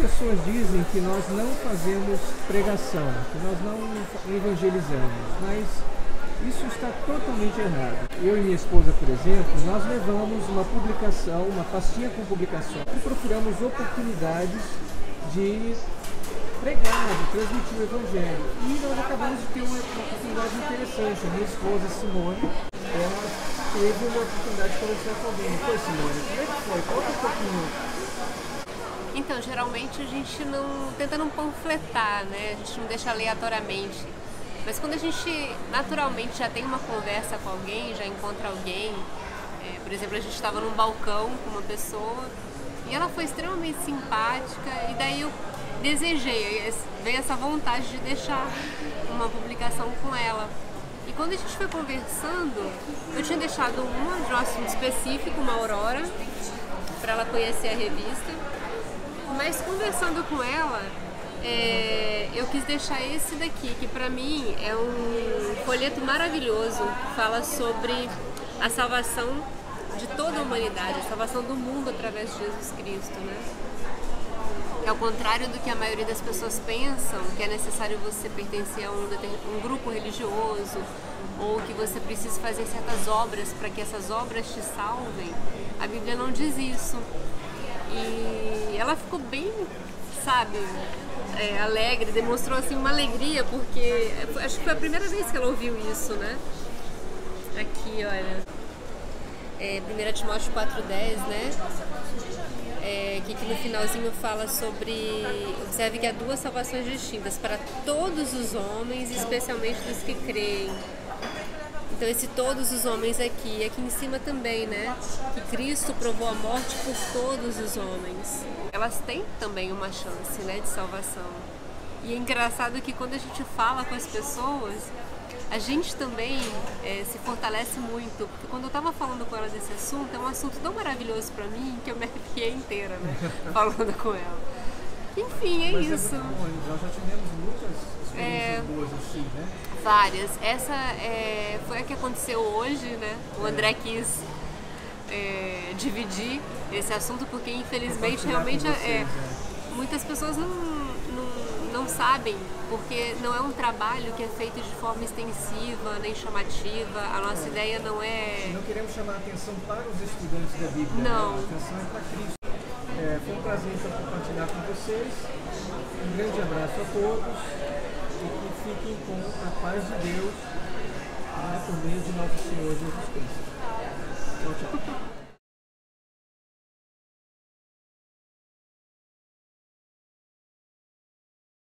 pessoas dizem que nós não fazemos pregação, que nós não evangelizamos, mas isso está totalmente errado. Eu e minha esposa, por exemplo, nós levamos uma publicação, uma pastinha com publicação e procuramos oportunidades de pregar, de transmitir o Evangelho. E nós acabamos de ter uma oportunidade interessante. A minha esposa, Simone, ela teve uma oportunidade de conversar com alguém. Foi, Simone? Como é que foi? Conta um pouquinho. Então, geralmente a gente não tenta não panfletar, né? A gente não deixa aleatoriamente mas quando a gente naturalmente já tem uma conversa com alguém, já encontra alguém, é, por exemplo, a gente estava num balcão com uma pessoa e ela foi extremamente simpática e daí eu desejei, veio essa vontade de deixar uma publicação com ela. E quando a gente foi conversando, eu tinha deixado uma de um assunto específico, uma Aurora, para ela conhecer a revista. Mas conversando com ela, é, eu quis deixar esse daqui, que para mim é um folheto maravilhoso, fala sobre a salvação de toda a humanidade, a salvação do mundo através de Jesus Cristo, né? Ao contrário do que a maioria das pessoas pensam, que é necessário você pertencer a um, um grupo religioso ou que você precisa fazer certas obras para que essas obras te salvem, a Bíblia não diz isso. E ela ficou bem, sabe, é, alegre, demonstrou assim uma alegria, porque acho que foi a primeira vez que ela ouviu isso, né? Aqui, olha. É, 1 Timóteo 4,10, né? É, que, que no finalzinho fala sobre. Observe que há duas salvações distintas para todos os homens, especialmente dos que creem. Então esse todos os homens aqui, aqui em cima também, né? Que Cristo provou a morte por todos os homens. Elas têm também uma chance, né, de salvação. E é engraçado que quando a gente fala com as pessoas, a gente também é, se fortalece muito, porque quando eu estava falando com ela desse assunto, é um assunto tão maravilhoso para mim que eu me arrepiei inteira, né, falando com ela. Enfim, é Mas isso. É muito bom. Nós já tivemos muitas experiências é... boas assim, né? Várias. Essa é, foi a que aconteceu hoje, né? O André quis é, dividir esse assunto porque infelizmente realmente é, vocês, é, muitas pessoas não, não, não sabem porque não é um trabalho que é feito de forma extensiva nem chamativa. A nossa ideia não é. Não queremos chamar a atenção para os estudantes da Bíblia. Não. Né? A atenção é para Cristo. É, foi um prazer então compartilhar com vocês. Um grande abraço a todos e que fiquem com a paz de Deus né, por meio de nosso Senhor Jesus Cristo. Tchau, tchau.